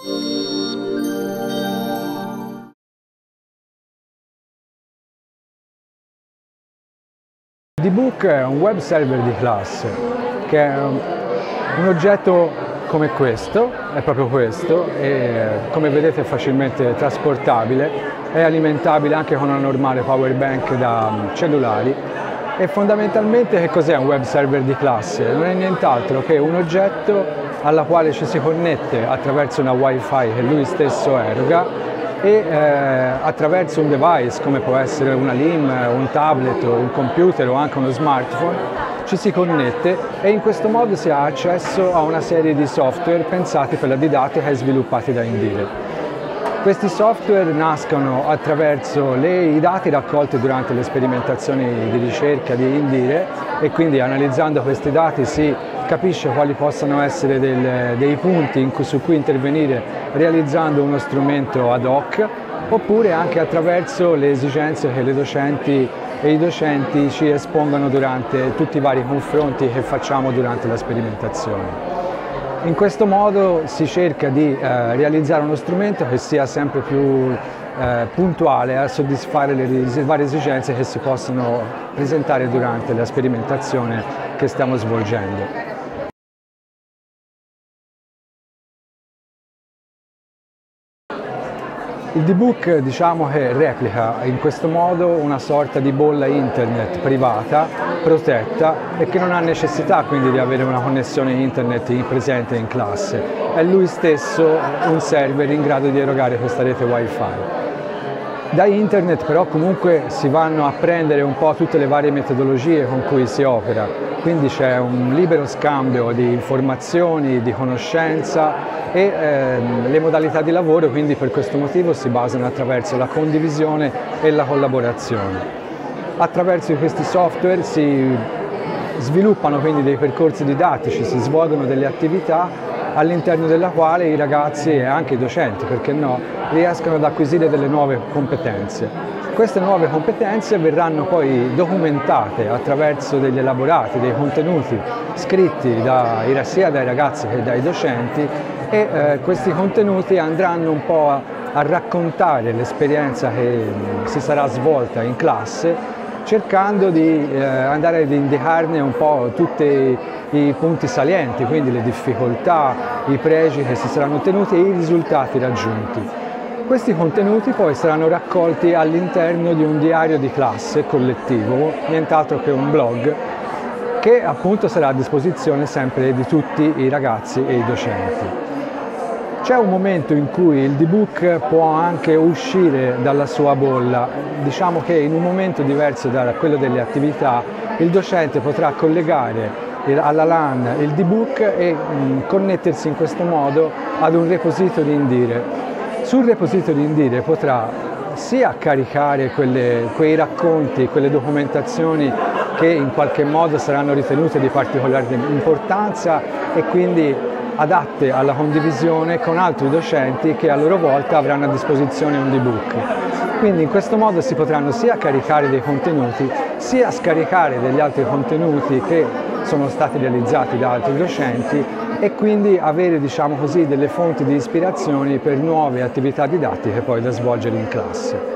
D-Book è un web server di classe che è un oggetto come questo, è proprio questo, e come vedete è facilmente trasportabile, è alimentabile anche con una normale power bank da cellulari e fondamentalmente che cos'è un web server di classe? Non è nient'altro che un oggetto alla quale ci si connette attraverso una wifi che lui stesso eroga e eh, attraverso un device come può essere una LIM, un tablet, un computer o anche uno smartphone ci si connette e in questo modo si ha accesso a una serie di software pensati per la didattica e sviluppati da Indire. Questi software nascono attraverso le, i dati raccolti durante le sperimentazioni di ricerca di Indire e quindi analizzando questi dati si capisce quali possano essere del, dei punti cui, su cui intervenire realizzando uno strumento ad hoc oppure anche attraverso le esigenze che le docenti e i docenti ci espongono durante tutti i vari confronti che facciamo durante la sperimentazione. In questo modo si cerca di eh, realizzare uno strumento che sia sempre più eh, puntuale a soddisfare le, varie esigenze che si possono presentare durante la sperimentazione che stiamo svolgendo. Il D-Book diciamo che replica in questo modo una sorta di bolla internet privata, protetta e che non ha necessità quindi di avere una connessione internet presente in classe. È lui stesso un server in grado di erogare questa rete wifi. Da internet però comunque si vanno a prendere un po' tutte le varie metodologie con cui si opera, quindi c'è un libero scambio di informazioni, di conoscenza e ehm, le modalità di lavoro quindi per questo motivo si basano attraverso la condivisione e la collaborazione. Attraverso questi software si sviluppano quindi dei percorsi didattici, si svolgono delle attività all'interno della quale i ragazzi e anche i docenti, perché no, riescono ad acquisire delle nuove competenze. Queste nuove competenze verranno poi documentate attraverso degli elaborati, dei contenuti scritti da, sia dai ragazzi che dai docenti e eh, questi contenuti andranno un po' a, a raccontare l'esperienza che si sarà svolta in classe cercando di eh, andare ad indicarne un po' tutti i punti salienti, quindi le difficoltà, i pregi che si saranno ottenuti e i risultati raggiunti. Questi contenuti poi saranno raccolti all'interno di un diario di classe collettivo, nient'altro che un blog, che appunto sarà a disposizione sempre di tutti i ragazzi e i docenti. C'è un momento in cui il D-Book può anche uscire dalla sua bolla, diciamo che in un momento diverso da quello delle attività il docente potrà collegare alla LAN il D-Book e mh, connettersi in questo modo ad un repository Indire. Sul repository Indire potrà sia caricare quelle, quei racconti, quelle documentazioni che in qualche modo saranno ritenute di particolare importanza e quindi adatte alla condivisione con altri docenti che a loro volta avranno a disposizione un D-Book. Quindi in questo modo si potranno sia caricare dei contenuti, sia scaricare degli altri contenuti che sono stati realizzati da altri docenti e quindi avere diciamo così, delle fonti di ispirazione per nuove attività didattiche poi da svolgere in classe.